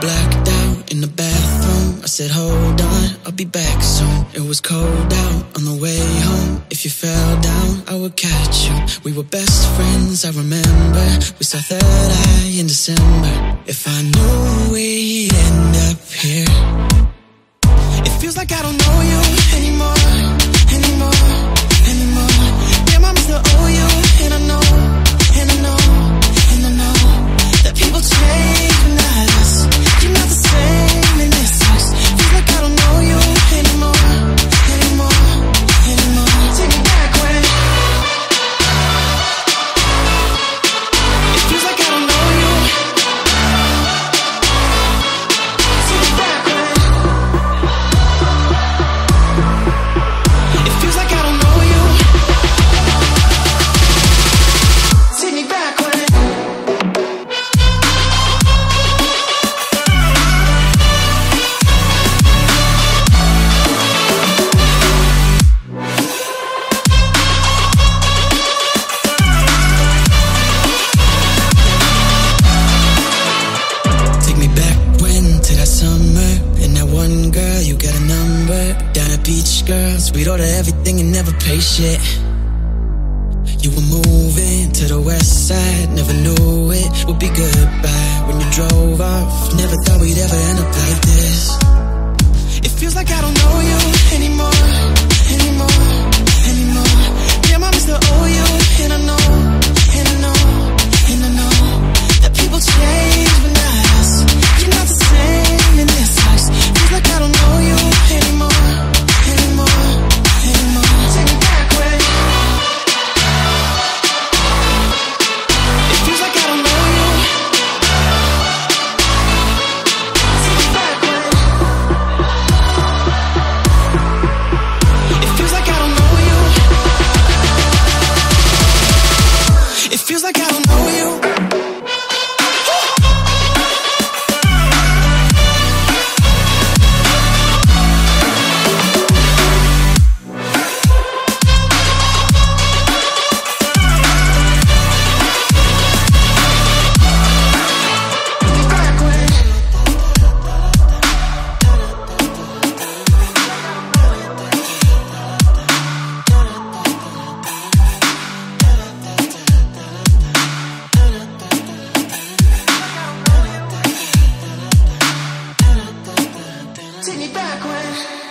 blacked out in the bathroom. I said, hold on, I'll be back soon. It was cold out on the way home. If you fell down, I would catch you. We were best friends, I remember. We saw third eye in December. If I knew we'd end up here, it feels like I don't know you anymore, girl you got a number. Down at beach girl sweet order everything and never pay shit you were moving to the west side never knew it would be goodbye. When you drove off never thought we'd ever end up like this Take me back when.